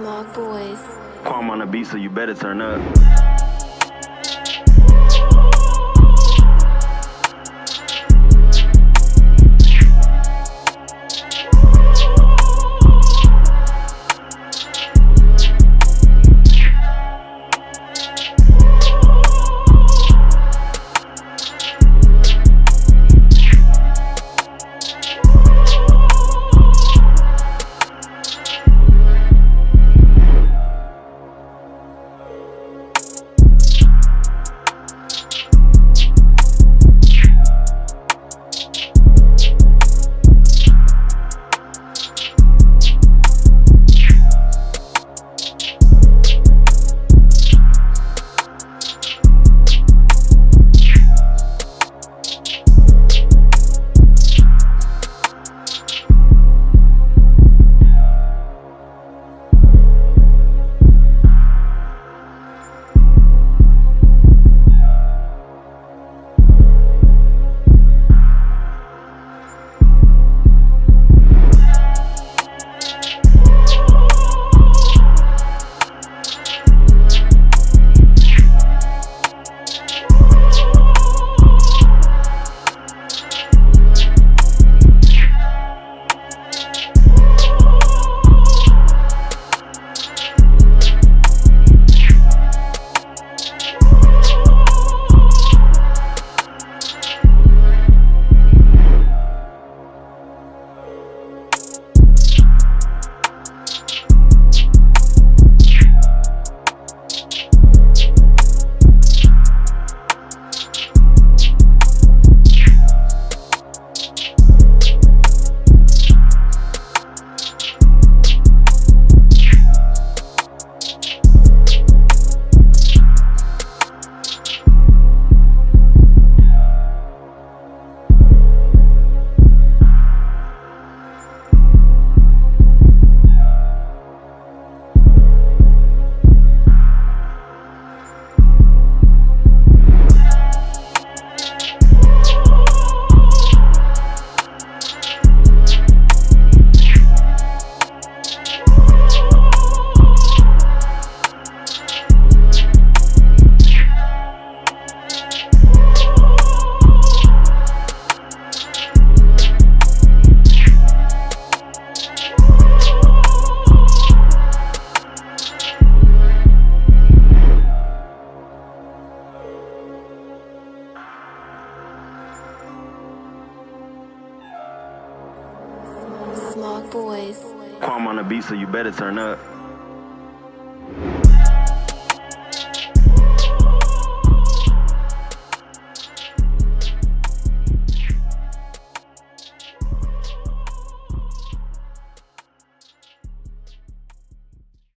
Smog Boys. Qualm on the beat, so you better turn up. Smog Boys. Qualm on the beat, so you better turn up.